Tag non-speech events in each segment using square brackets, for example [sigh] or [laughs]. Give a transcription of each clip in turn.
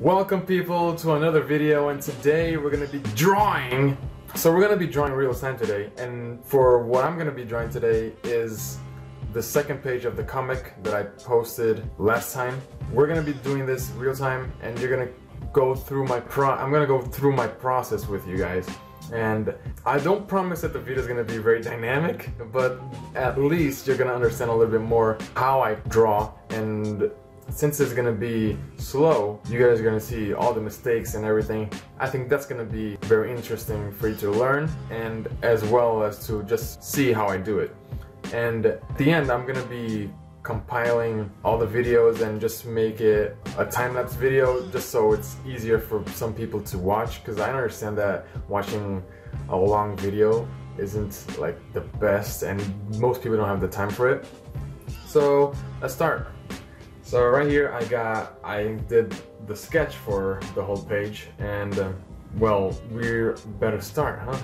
Welcome people to another video and today we're gonna be drawing so we're gonna be drawing real time today and for what I'm gonna be drawing today is the second page of the comic that I posted last time. We're gonna be doing this real time and you're gonna go through my pro I'm gonna go through my process with you guys and I don't promise that the video is gonna be very dynamic but at least you're gonna understand a little bit more how I draw and since it's gonna be slow, you guys are gonna see all the mistakes and everything. I think that's gonna be very interesting for you to learn and as well as to just see how I do it. And at the end, I'm gonna be compiling all the videos and just make it a time-lapse video just so it's easier for some people to watch because I understand that watching a long video isn't like the best and most people don't have the time for it. So let's start. So right here I got, I did the sketch for the whole page and uh, well, we're better start, huh?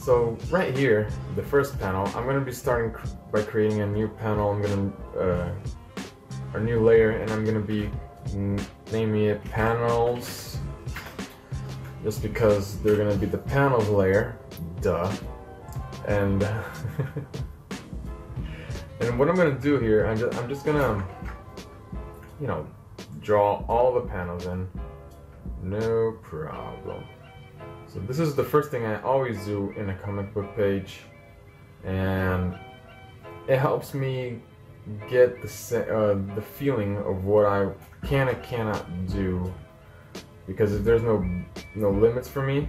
So right here, the first panel, I'm gonna be starting cr by creating a new panel. I'm gonna, uh, a new layer and I'm gonna be naming it panels just because they're gonna be the panels layer, duh. And, [laughs] and what I'm gonna do here, I'm just, I'm just gonna you know, draw all the panels in, no problem. So this is the first thing I always do in a comic book page, and it helps me get the uh, the feeling of what I can and cannot do, because if there's no no limits for me,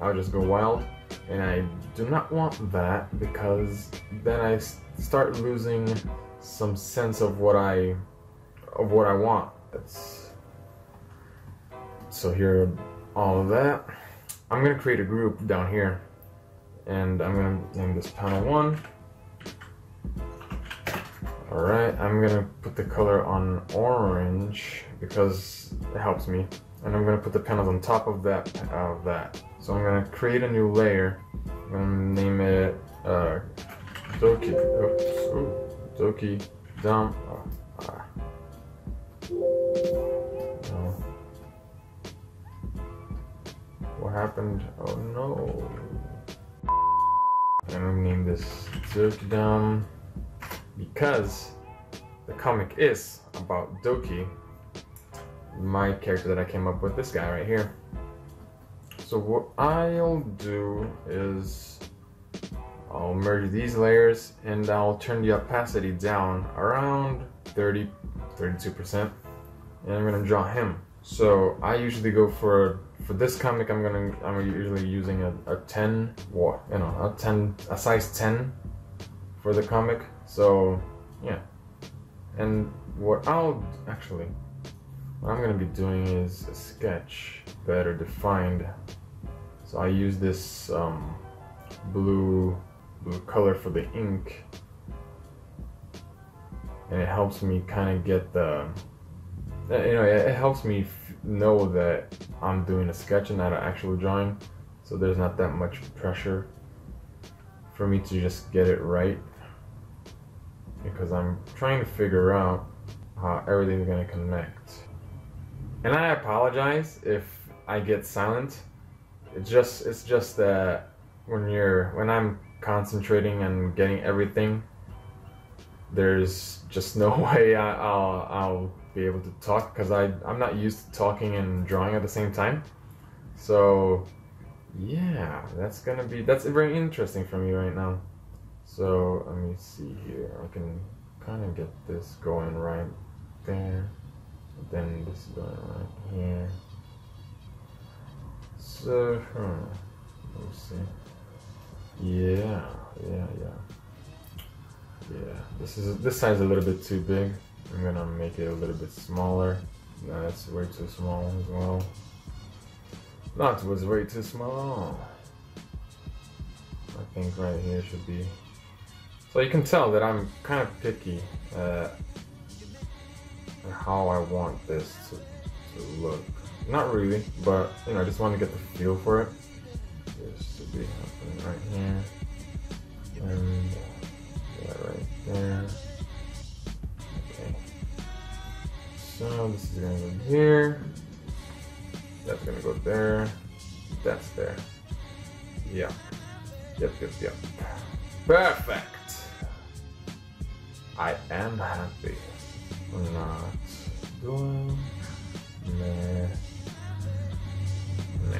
I'll just go wild, and I do not want that because then I start losing some sense of what I of what I want. That's so here all of that. I'm gonna create a group down here and I'm gonna name this panel one. Alright, I'm gonna put the color on orange because it helps me. And I'm gonna put the panels on top of that of that. So I'm gonna create a new layer. I'm gonna name it uh Doki oops, ooh, Doki Dump what happened? Oh no. I'm gonna name this Dokidum because the comic is about Doki, my character that I came up with, this guy right here. So what I'll do is I'll merge these layers and I'll turn the opacity down around 30, 32%. And I'm gonna draw him. So I usually go for for this comic I'm gonna I'm usually using a, a 10 what you know a 10 a size 10 for the comic. So yeah. And what I'll actually what I'm gonna be doing is a sketch better defined. So I use this um, blue blue color for the ink. And it helps me kind of get the you know it helps me know that I'm doing a sketch and not an actual drawing so there's not that much pressure for me to just get it right because I'm trying to figure out how everything's gonna connect. And I apologize if I get silent. It's just it's just that when you're when I'm concentrating and getting everything there's just no [laughs] way I, will I'll be able to talk because I I'm not used to talking and drawing at the same time. So yeah, that's gonna be that's very interesting for me right now. So let me see here. I can kind of get this going right there. Then this going right here. So let me see. Yeah, yeah, yeah. Yeah, this is this side's a little bit too big. I'm gonna make it a little bit smaller. That's way too small as well. That was way too small. I think right here should be. So you can tell that I'm kind of picky uh, how I want this to, to look. Not really, but you know, I just want to get the feel for it. This should be happening right here. And yeah, right there. So this is to go here. That's gonna go there. That's there. Yeah. Yep, yep, yep. Perfect. I am happy. Not doing. Nah. Nah.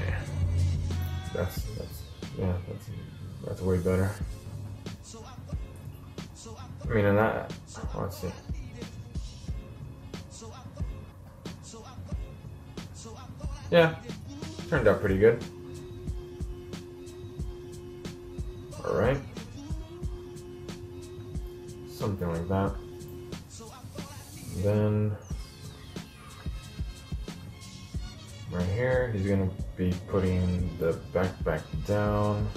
That's that's yeah. That's that's way better. I mean, and that. Let's see. Yeah, turned out pretty good. Alright. Something like that. Then, right here, he's gonna be putting the backpack down.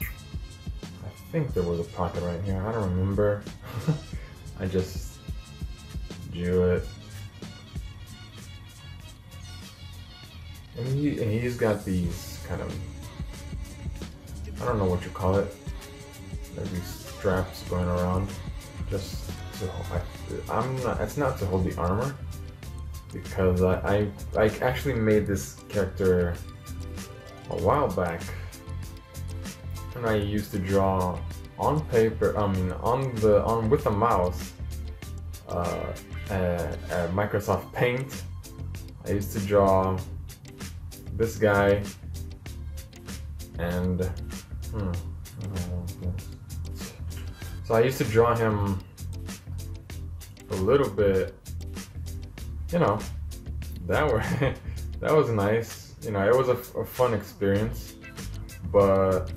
I think there was a pocket right here. I don't remember. [laughs] I just drew it. And, he, and he's got these kind of, I don't know what you call it, like these straps going around. Just to, I, I'm not, it's not to hold the armor, because I, I, I actually made this character a while back and I used to draw on paper, I mean on the on with the mouse, uh, Microsoft Paint. I used to draw this guy and hmm, so I used to draw him a little bit. You know, that were [laughs] that was nice. You know, it was a, a fun experience, but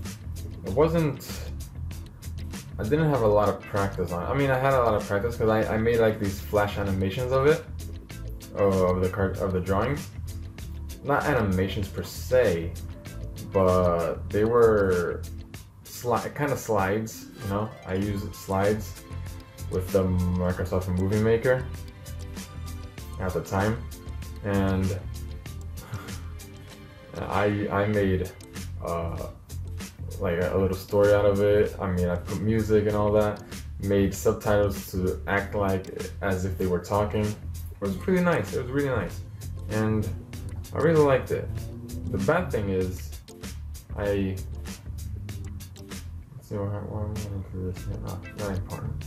it wasn't I didn't have a lot of practice on it. I mean, I had a lot of practice because I, I made like these flash animations of it, of the card of the drawings. Not animations per se, but they were slide kind of slides. You know, I used slides with the Microsoft Movie Maker at the time, and [laughs] I I made. Uh, like a, little story out of it. I mean, I put music and all that, made subtitles to act like as if they were talking. It was pretty nice. It was really nice, and I really liked it. The bad thing is, I let's see why I'm going through this. Not, not important.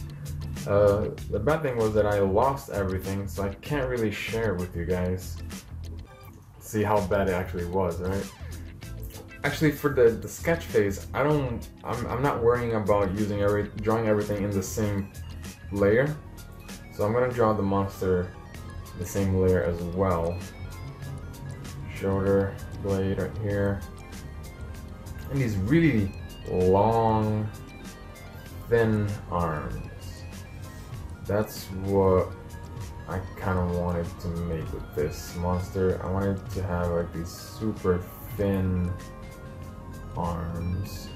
Uh, the bad thing was that I lost everything, so I can't really share with you guys. See how bad it actually was, right? Actually for the, the sketch phase, I don't, I'm, I'm not worrying about using every, drawing everything in the same layer. So I'm gonna draw the monster the same layer as well. Shoulder blade right here. And these really long, thin arms. That's what I kind of wanted to make with this monster. I wanted to have like these super thin arms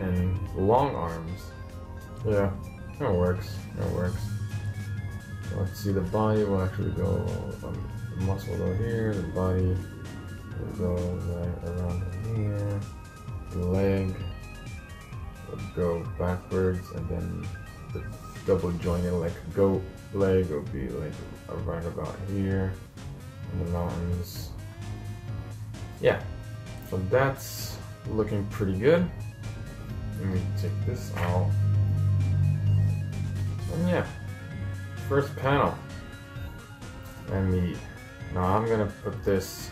and long arms. Yeah, it works. It works. Let's see, the body will actually go, um, the muscle go here, the body will go right around here, the leg will go backwards, and then the double jointed like goat leg will be like around about here, and the mountains. Yeah, so that's looking pretty good. Let me take this out. And yeah, first panel. Let me, now I'm gonna put this,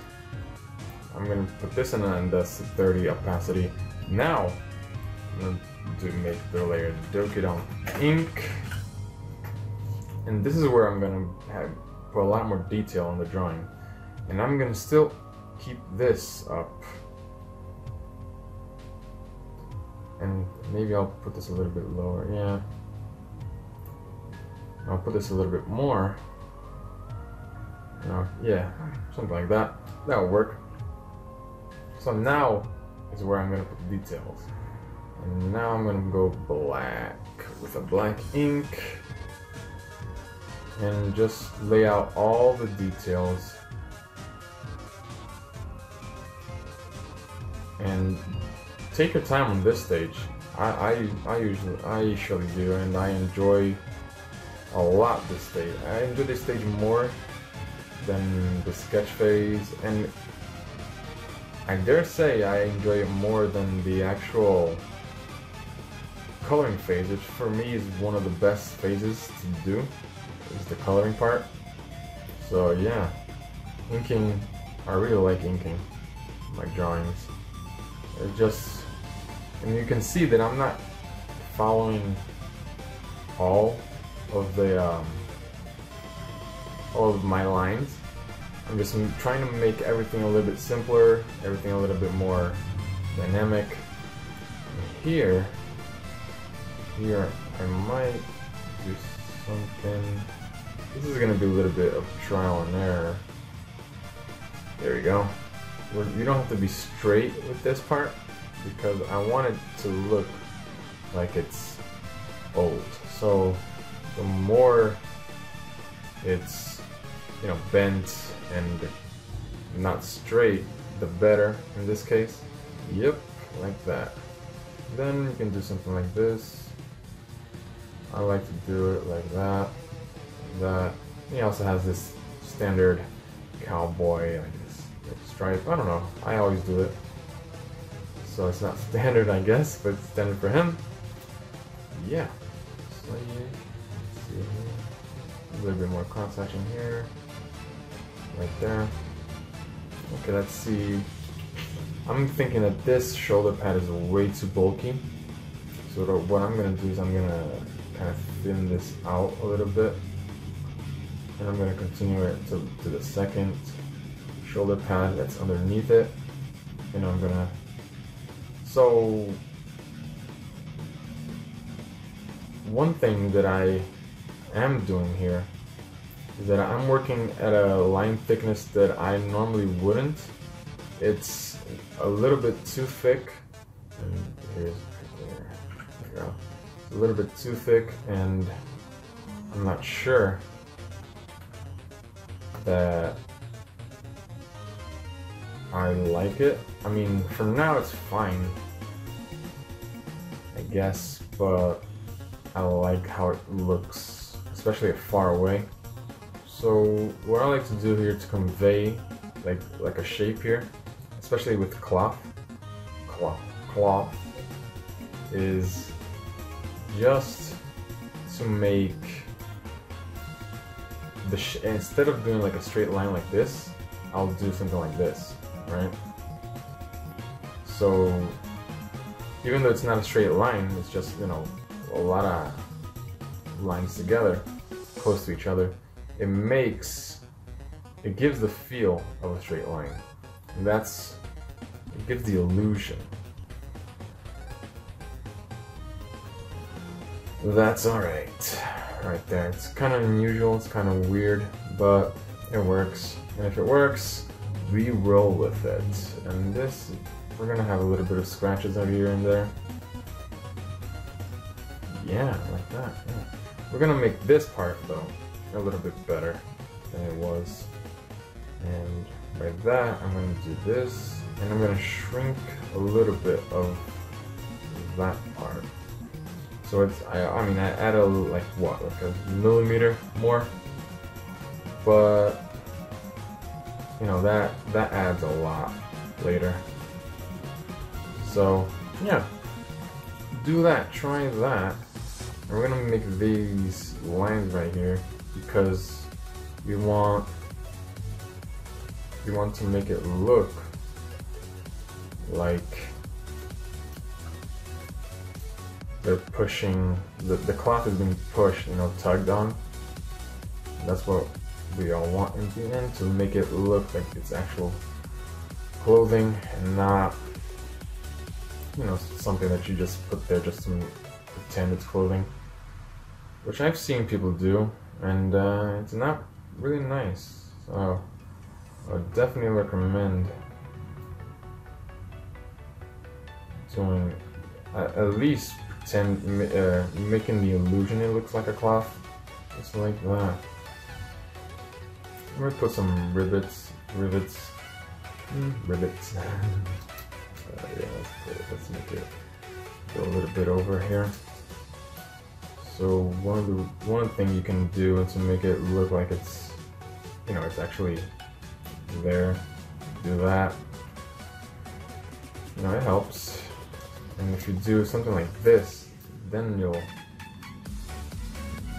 I'm gonna put this in a the 30 opacity. Now, I'm gonna do make the layer Dokidon ink. And this is where I'm gonna have, put a lot more detail on the drawing. And I'm gonna still keep this up and maybe I'll put this a little bit lower yeah. I'll put this a little bit more. Uh, yeah something like that. That'll work. So now is where I'm gonna put the details. And now I'm gonna go black with a black ink. And just lay out all the details. And take your time on this stage. I, I, I usually I usually do, and I enjoy a lot this stage. I enjoy this stage more than the sketch phase, and I dare say I enjoy it more than the actual coloring phase, which for me is one of the best phases to do, is the coloring part. So yeah, inking, I really like inking my drawings. It just, and you can see that I'm not following all of the um, all of my lines. I'm just trying to make everything a little bit simpler, everything a little bit more dynamic. here, here I might do something. This is gonna be a little bit of trial and error. There we go. You don't have to be straight with this part because I want it to look like it's old. So the more it's you know bent and not straight, the better in this case. Yep, like that. Then you can do something like this. I like to do it like that. That. He also has this standard cowboy, I guess, stripe. I don't know. I always do it. So it's not standard, I guess, but it's standard for him. Yeah. A little bit more cross hatching here. Right there. Okay, let's see. I'm thinking that this shoulder pad is way too bulky. So what I'm gonna do is I'm gonna kind of thin this out a little bit. And I'm gonna continue it to, to the second shoulder pad that's underneath it. And I'm gonna, so one thing that I am doing here is that I'm working at a line thickness that I normally wouldn't. It's a little bit too thick. Here's there we go. It's a little bit too thick and I'm not sure that I like it. I mean, for now it's fine, I guess, but I like how it looks, especially far away. So what I like to do here to convey like like a shape here, especially with cloth, cloth, cloth, is just to make the instead of doing like a straight line like this, I'll do something like this, right? So even though it's not a straight line, it's just you know a lot of lines together, close to each other, it makes, it gives the feel of a straight line. And that's, it gives the illusion. That's alright. Right there. It's kind of unusual, it's kind of weird, but it works. And if it works, we roll with it. And this, we're gonna have a little bit of scratches out here and there. Yeah, like that. Yeah. We're gonna make this part though a little bit better than it was. And by that, I'm gonna do this, and I'm gonna shrink a little bit of that part. So it's, I, I mean, I add a, like what, like a millimeter more, but, you know, that, that adds a lot later. So, yeah, do that, try that. And we're gonna make these lines right here because we want we want to make it look like they're pushing the, the cloth is being pushed you know tugged on that's what we all want in the end to make it look like it's actual clothing and not you know something that you just put there just to pretend it's clothing which I've seen people do, and uh, it's not really nice. So I would definitely recommend doing at least pretend uh, making the illusion it looks like a cloth, just like that. I'm gonna put some rivets, rivets, mm, rivets. [laughs] uh, yeah, let's, put it, let's make it go a little bit over here. So one of the one thing you can do is to make it look like it's you know it's actually there, do that. You know it helps. And if you do something like this, then you'll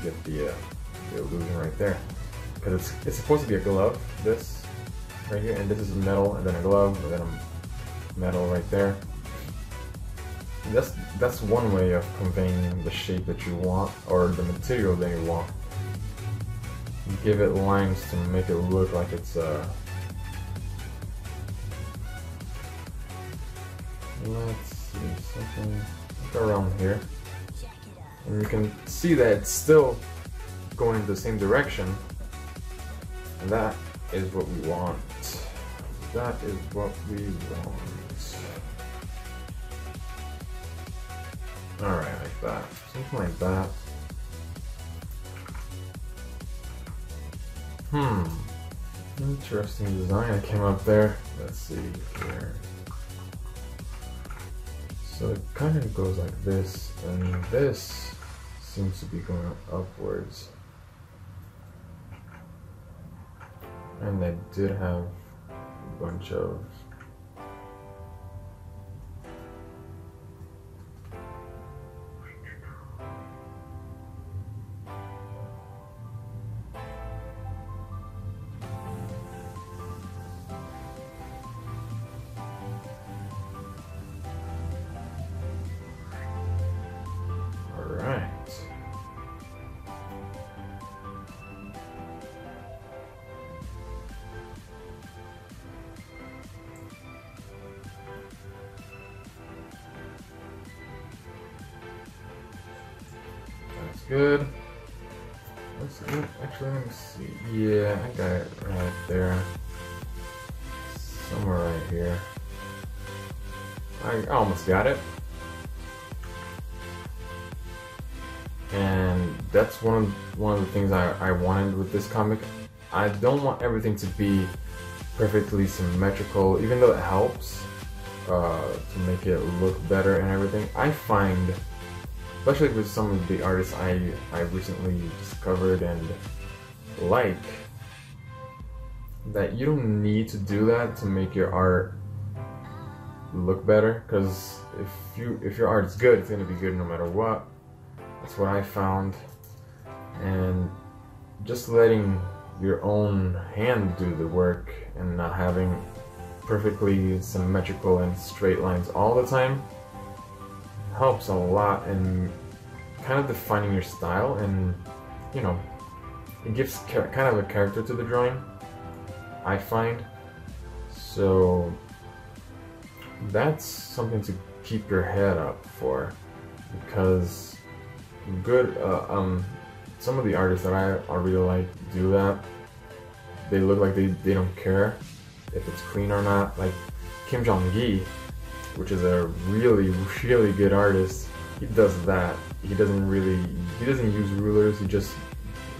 get the, uh, the illusion right there. Because it's it's supposed to be a glove, this right here, and this is metal, and then a glove, and then a metal right there. That's that's one way of conveying the shape that you want or the material that you want. give it lines to make it look like it's uh let's see something around here and you can see that it's still going in the same direction and that is what we want that is what we want Alright, like that. Something like that. Hmm. Interesting design that came up there. Let's see here. So it kind of goes like this, and this seems to be going upwards. And they did have a bunch of good. Let's. Actually, let me see. Yeah, I got it right there. Somewhere right here. I almost got it. And that's one of one of the things I, I wanted with this comic. I don't want everything to be perfectly symmetrical, even though it helps uh, to make it look better and everything. I find especially with some of the artists I I recently discovered and like that you don't need to do that to make your art look better. Because if you if your art is good it's gonna be good no matter what. That's what I found. And just letting your own hand do the work and not having perfectly symmetrical and straight lines all the time helps a lot in kind of defining your style and, you know, it gives kind of a character to the drawing, I find. So that's something to keep your head up for because good, uh, um, some of the artists that I, I really like do that. They look like they, they don't care if it's clean or not. Like Kim Jung Gi which is a really, really good artist, he does that. He doesn't really, he doesn't use rulers, he just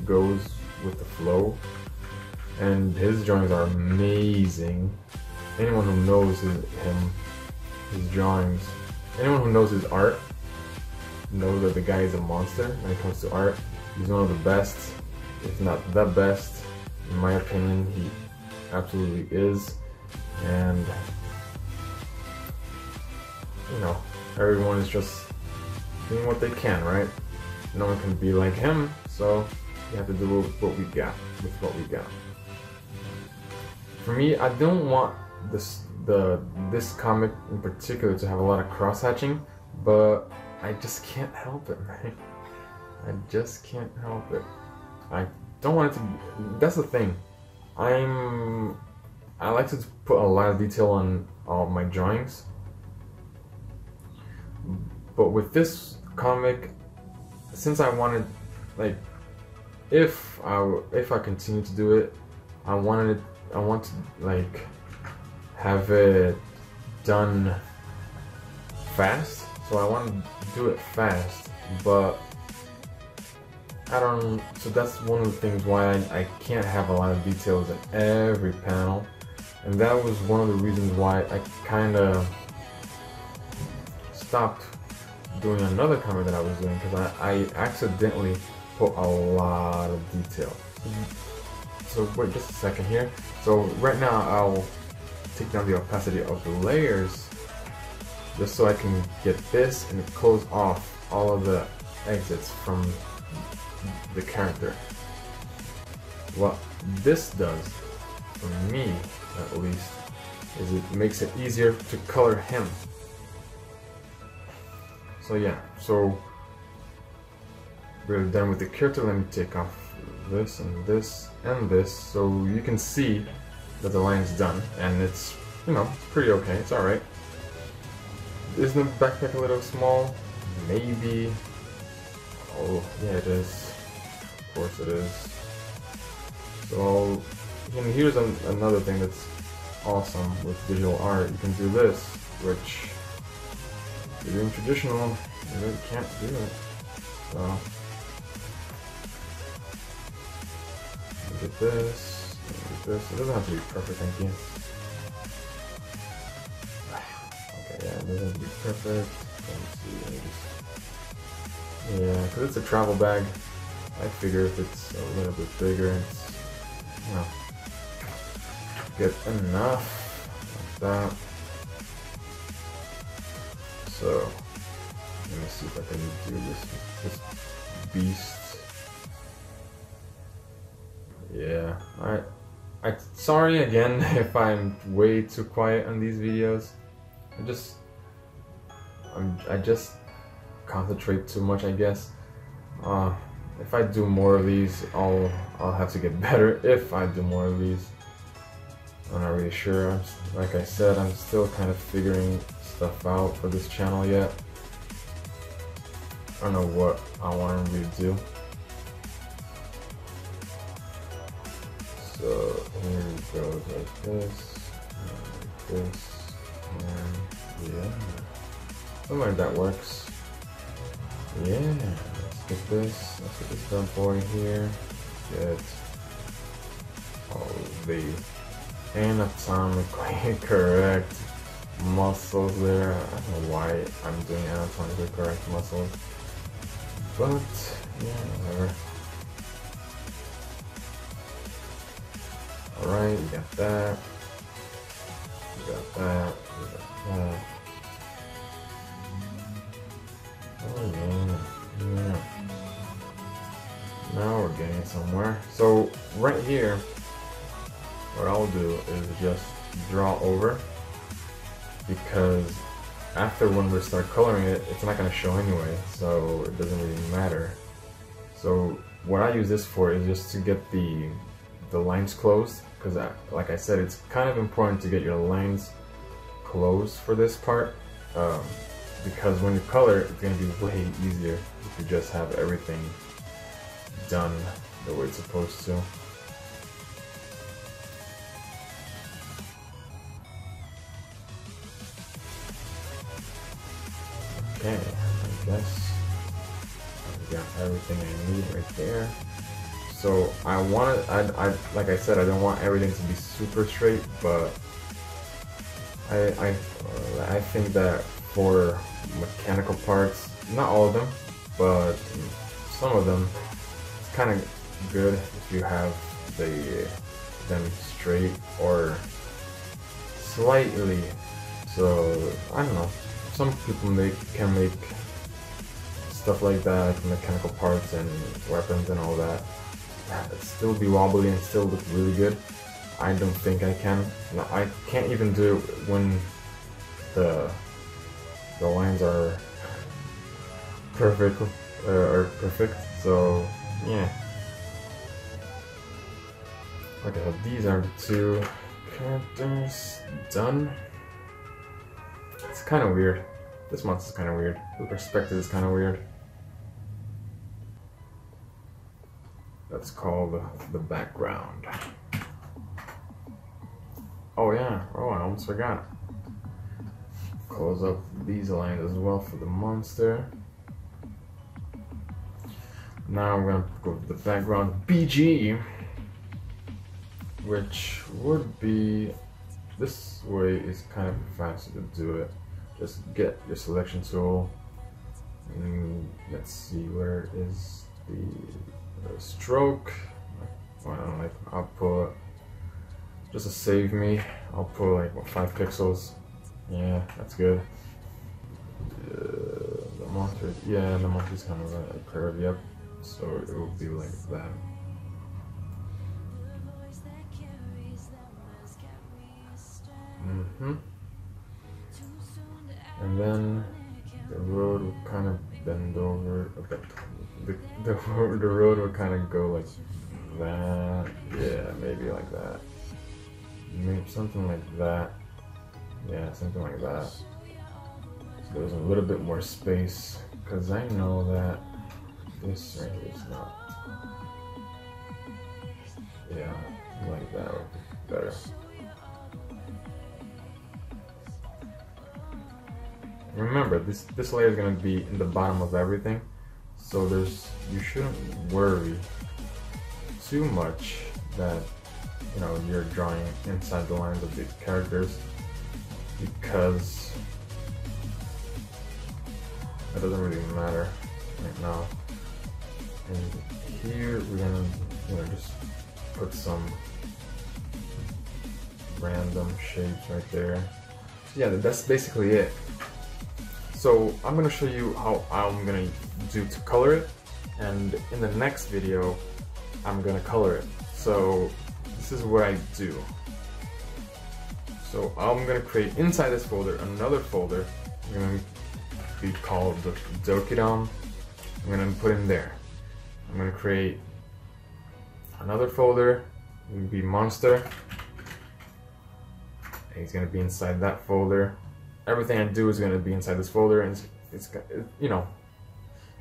goes with the flow. And his drawings are amazing. Anyone who knows his, him, his drawings, anyone who knows his art, knows that the guy is a monster when it comes to art. He's one of the best, if not the best. In my opinion, he absolutely is. And you know, everyone is just doing what they can, right? No one can be like him, so you have to do what we got with what we got. For me, I don't want this the this comic in particular to have a lot of cross hatching, but I just can't help it, [laughs] right? I just can't help it. I don't want it to. That's the thing. I'm. I like to put a lot of detail on all my drawings, but with this comic, since I wanted, like, if I if I continue to do it, I wanted I want to like have it done fast. So I want to do it fast, but I don't. So that's one of the things why I, I can't have a lot of details in every panel, and that was one of the reasons why I kind of stopped doing another comic that I was doing because I, I accidentally put a lot of detail. So wait just a second here. So right now I'll take down the opacity of the layers just so I can get this and close off all of the exits from the character. What this does, for me at least, is it makes it easier to color him. So yeah, so we're done with the character. Let me take off this and this and this so you can see that the line's done and it's, you know, it's pretty okay. It's alright. Isn't the backpack a little small? Maybe. Oh, yeah it is. Of course it is. So, and here's an, another thing that's awesome with digital art. You can do this, which you're doing traditional, you really can't do it. So, look at this, look at this. It doesn't have to be perfect, thank you. Okay, yeah, it doesn't have to be perfect. See, let me just... Yeah, because it's a travel bag. I figure if it's a little bit bigger, it's you know, get enough like that. So let me see if I can do this this beast. Yeah, I I sorry again [laughs] if I'm way too quiet on these videos. I just I'm I just concentrate too much I guess. Uh if I do more of these, I'll I'll have to get [laughs] better if I do more of these. I'm not really sure. Like I said, I'm still kind of figuring stuff out for this channel yet. I don't know what I want to do. So here it goes like this, like this, and yeah, something like that works. Yeah let's get this. Let's get this bad boy here. Get all the anatomically [laughs] correct muscles there. I don't know why I'm doing anatomically correct muscles. But, yeah, whatever. Alright, we got that. We got that. We got that. Oh yeah. Yeah. Now we're getting somewhere. So right here, what I'll do is just draw over because after when we start coloring it, it's not going to show anyway, so it doesn't really matter. So what I use this for is just to get the the lines closed because like I said, it's kind of important to get your lines closed for this part um, because when you color, it's going to be way easier if you just have everything done the way it's supposed to. Okay, I guess I got everything I need right there. So I want it, I, I, like I said, I don't want everything to be super straight, but I, I, I think that for mechanical parts, not all of them, but some of them, it's kind of good if you have the them straight or slightly. So I don't know. Some people make can make stuff like that, mechanical parts and weapons and all that. Still be wobbly and still look really good. I don't think I can. No, I can't even do it when the the lines are [laughs] perfect uh, are perfect. So yeah. Okay, these are the two characters done. It's kind of weird. This month is kind of weird. The perspective is kind of weird. That's called the, the background. Oh yeah, oh I almost forgot. Close up these lines as well for the monster. Now I'm gonna go to the background BG, which would be, this way is kind of faster to do it. Just get your selection tool Mm, let's see, where is the, the stroke? Well, like I'll put just to save me. I'll put like what five pixels. Yeah, that's good. Uh, the monster, yeah, the monster's kind of a curve. Yep. So it will be like that. Mm-hmm. And then the road would kind of bend over bit. The, the, [laughs] the road would kind of go like that. Yeah, maybe like that. Maybe something like that. Yeah, something like that. So there's a little bit more space because I know that this right here is not. Yeah, like that would be better. Remember, this this layer is gonna be in the bottom of everything, so there's you shouldn't worry too much that you know you're drawing inside the lines of the characters because it doesn't really matter right now. And here we're gonna you know just put some random shapes right there. Yeah, that's basically it. So I'm gonna show you how I'm gonna do to color it and in the next video I'm gonna color it. So this is what I do. So I'm gonna create inside this folder another folder. I'm gonna be called the Dokidom. I'm gonna put in there. I'm gonna create another folder. It'll be monster. He's gonna be inside that folder everything I do is going to be inside this folder and it's, it's you know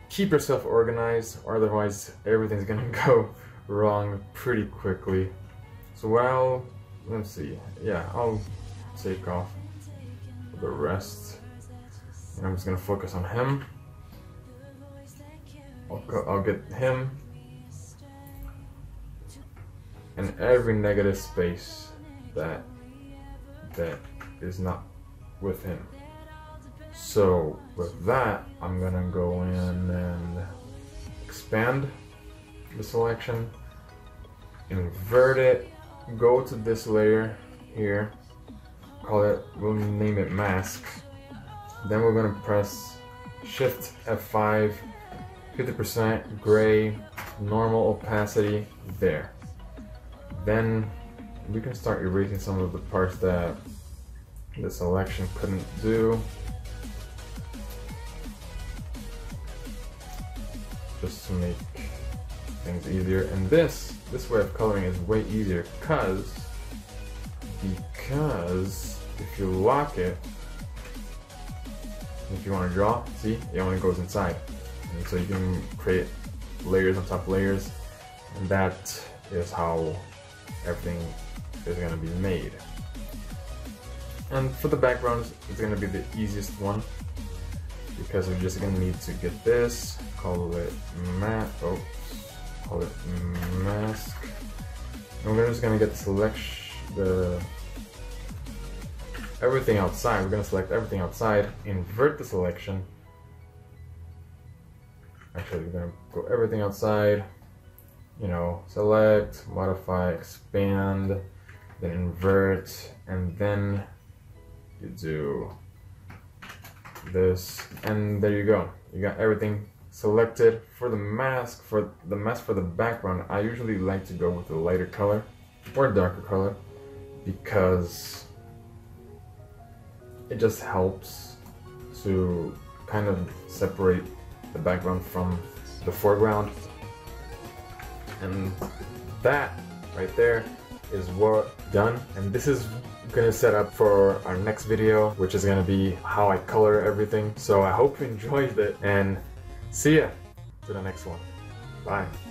keep yourself organized or otherwise everything's going [laughs] to go wrong pretty quickly. So well let's see. Yeah I'll take off the rest and I'm just going to focus on him. I'll, go, I'll get him. And every negative space that that is not with him. So with that, I'm gonna go in and expand the selection, invert it, go to this layer here, call it, we'll name it mask. Then we're gonna press Shift F5, 50% gray, normal opacity, there. Then we can start erasing some of the parts that the selection couldn't do. Just to make things easier. And this, this way of coloring is way easier because, because if you lock it, if you want to draw, see, it only goes inside. And so you can create layers on top of layers. And that is how everything is going to be made. And for the background, it's gonna be the easiest one because we're just gonna need to get this, call it mat, oh, call it mask. And we're just gonna get the selection, the everything outside. We're gonna select everything outside, invert the selection. Actually, we're gonna go everything outside. You know, select, modify, expand, then invert, and then you do this and there you go. You got everything selected for the mask for the mask for the background. I usually like to go with a lighter color or darker color because it just helps to kind of separate the background from the foreground. And that right there is what done. And this is gonna set up for our next video which is gonna be how I color everything. So I hope you [laughs] enjoyed it and see ya to the next one. Bye